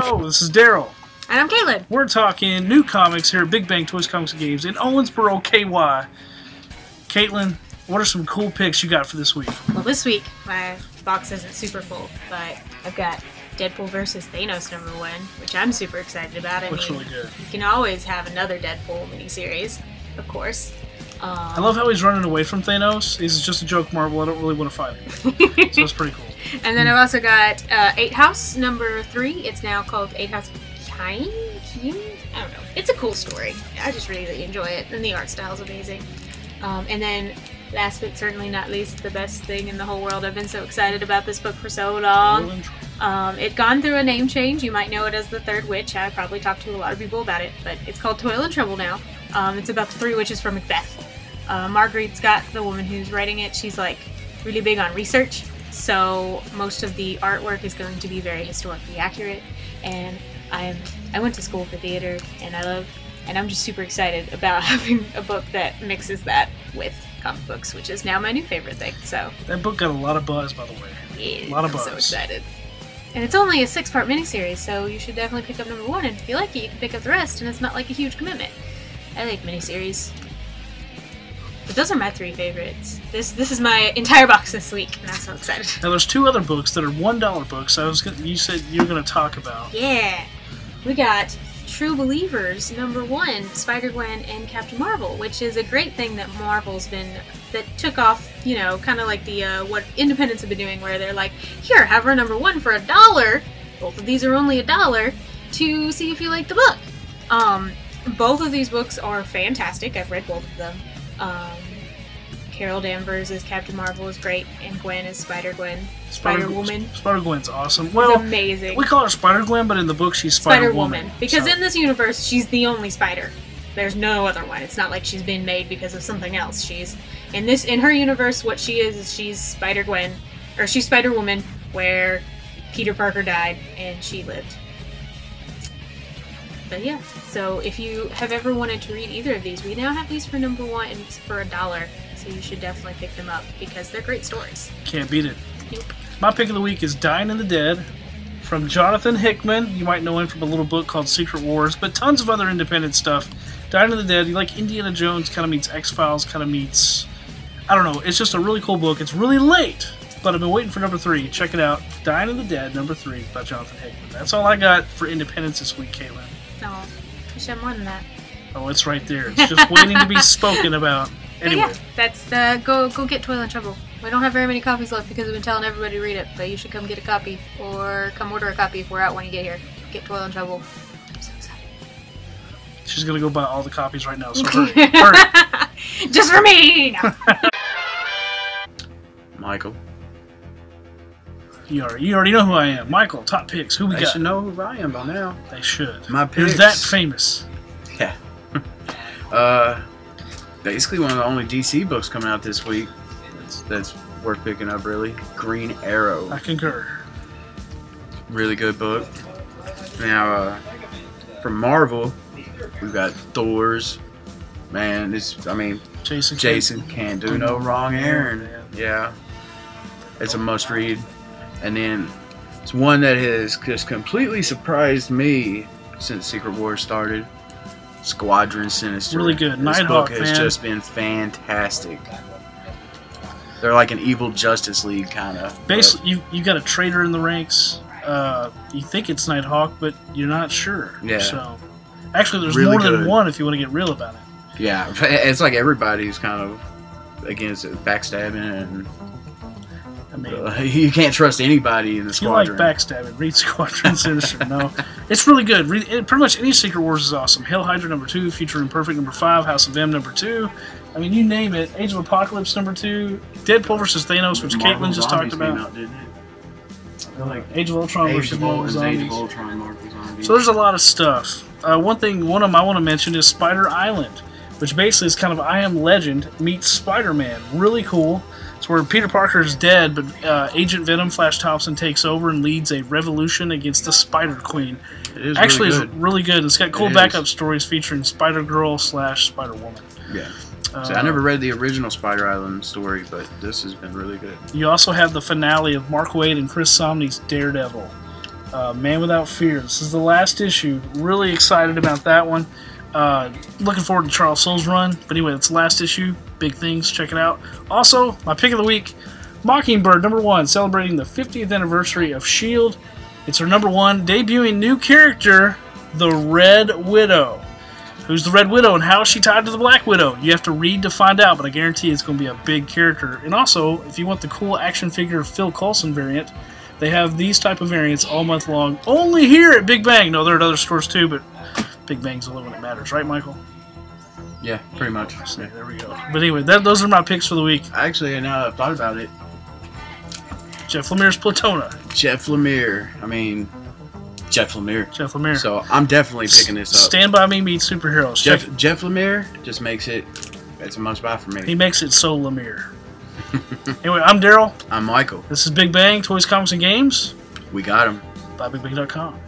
show. This is Daryl. And I'm Caitlin. We're talking new comics here at Big Bang Toys Comics and Games in Owensboro, KY. Caitlin, what are some cool picks you got for this week? Well, this week my box isn't super full, but I've got Deadpool versus Thanos number one, which I'm super excited about. I Looks mean, really good. you can always have another Deadpool miniseries, of course. Um, I love how he's running away from Thanos. He's just a joke Marvel. I don't really want to fight him. so it's pretty cool. And then I've also got uh, Eight House number three. It's now called Eight House? Kine? I don't know. It's a cool story. I just really enjoy it, and the art style is amazing. Um, and then, last but certainly not least, the best thing in the whole world. I've been so excited about this book for so long. Um, it gone through a name change. You might know it as the Third Witch. I probably talked to a lot of people about it, but it's called Toil and Trouble now. Um, it's about the three witches from Macbeth. Uh, Mairghread Scott, the woman who's writing it, she's like really big on research. So most of the artwork is going to be very historically accurate. And I'm I went to school for theater, and I love, and I'm just super excited about having a book that mixes that with comic books, which is now my new favorite thing. So That book got a lot of buzz, by the way. yeah, Lot of I'm so excited. And it's only a six part miniseries, so you should definitely pick up number one. And if you like it, you can pick up the rest, and it's not like a huge commitment. I like miniseries. But those are my three favorites. This this is my entire box this week, and I'm so excited. Now, there's two other books that are $1 books I was gonna, you said you were going to talk about. Yeah, we got True Believers number one, Spider Gwen and Captain Marvel, which is a great thing that Marvel's been that took off. You know, kind of like the uh, what Independents have been doing, where they're like, here, have our number one for a dollar. Both of these are only a dollar to see if you like the book. Um, both of these books are fantastic. I've read both of them. Um, Carol Danvers as Captain Marvel is great, and Gwen is Spider Gwen, Spider Woman. Spider Gwen's awesome. It's Well, amazing. we call her Spider Gwen, but in the book she's Spider, Spider Woman. Because So- in this universe, she's the only spider. There's no other one. It's not like she's been made because of something else. She's in this in her universe. What she is is she's Spider Gwen, or she's Spider Woman, where Peter Parker died and she lived. But yeah, so if you have ever wanted to read either of these, we now have these for number one and for a dollar. So you should definitely pick them up because they're great stories. Can't beat it. Nope. My pick of the week is Dying and the Dead from Jonathan Hickman. You might know him from a little book called Secret Wars, but tons of other independent stuff. Dying and the Dead, you like Indiana Jones, kind of meets X Files, kind of meets. I don't know. It's just a really cool book. It's really late, but I've been waiting for number three. Check it out. Dying and the Dead, number three by Jonathan Hickman. That's all I got for independence this week, Caitlin. No, I should have more than that. Oh, it's right there. It's just waiting to be spoken about. Anyway, yeah, that's uh, go go get Toil and Trouble. We don't have very many copies left because we've been telling everybody to read it, but you should come get a copy or come order a copy if we're out when you get here. Get Toil and Trouble. I'm so excited. she's gonna go buy all the copies right now. So hurry, hurry. Just for me. No. Michael. You already, you already know who I am. Michael, top picks. Who we They got? should know who I am by now. They should. My picks. Who's picks. that famous? Yeah. uh, basically one of the only DC books coming out this week. That's, that's worth picking up, really. Green Arrow. I concur. Really good book. Now, uh, from Marvel, we've got Thor's. Man, this, I mean, Jason. Jason can't do no wrong, Aaron. Yeah. It's a must read. And then it's one that has just completely surprised me since Secret War started. Squadron Sinister. Really good. This Nighthawk, book has man. just been fantastic. They're like an evil Justice League kind of. Basically, you you got a traitor in the ranks. Uh, you think it's Nighthawk, but you're not sure. Yeah. So, actually, there's Really more than one if you want to get real about it. Yeah, it's like everybody's kind of against it, backstabbing, and You can't trust anybody in the if you like squadron. backstabbing, read Squadron Sinister. No, it's really good. Read, it, pretty much any Secret Wars is awesome. Hail Hydra number two, Future Imperfect number five, House of M number two. I mean, you name it. Age of Apocalypse number two, Deadpool versus Thanos, which Marvel Caitlin just Zombies talked about. out, didn't it? Like Age of Ultron Age versus of, Marvel Ultron, Age of Zombies. Ultron, Marvel Zombies. So there's a lot of stuff. Uh, one thing, one of them I want to mention is Spider Island, which basically is kind of I Am Legend meets Spider-Man. Really cool. It's where Peter Parker is dead, but uh, Agent Venom, Flash Thompson, takes over and leads a revolution against the Spider Queen. it is Actually, really it's good. really good. It's got cool It is. backup stories featuring Spider Girl slash Spider Woman. Yeah. Uh, So I never read the original Spider Island story, but this has been really good. You also have the finale of Mark Waid and Chris Samnee's Daredevil. Uh, Man Without Fear. This is the last issue. Really excited about that one. Uh, looking forward to Charles Soule's run. But anyway, it's the last issue. Big things. Check it out. Also, my pick of the week Mockingbird, number one, celebrating the 50th anniversary of S.H.I.E.L.D. It's her number one, debuting new character, the Red Widow. Who's the Red Widow and how is she tied to the Black Widow? You have to read to find out, but I guarantee it's going to be a big character. And also, if you want the cool action figure Phil Coulson variant, they have these type of variants all month long, only here at Big Bang. No, they're at other stores too, but Big Bang's the only one that matters, right, Michael? Yeah, pretty much. So, there we go. But anyway, that, those are my picks for the week. Actually, now I've thought about it. Jeff Lemire's Plutona. Jeff Lemire. I mean, Jeff Lemire. Jeff Lemire. So I'm definitely picking this up. Stand by Me meets superheroes. Jeff Check- Jeff Lemire just makes it. It's a must buy for me. he makes it so Lemire. anyway, I'm Daryl. I'm Michael. This is Big Bang Toys, Comics, and Games We got him. by BigBang.com.